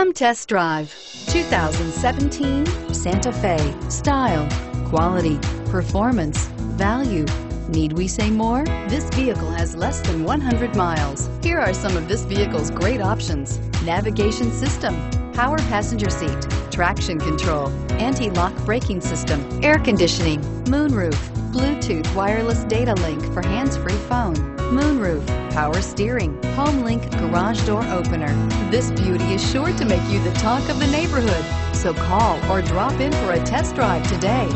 Come test drive 2017 Santa Fe. Style, quality, performance, value. Need we say more? This vehicle has less than 100 miles. Here are some of this vehicle's great options. Navigation system, power passenger seat, traction control, anti-lock braking system, air conditioning, moonroof, Bluetooth wireless data link for hands-free phone, moonroof, power steering, home link garage door opener. This beauty is sure to make you the talk of the neighborhood. So call or drop in for a test drive today.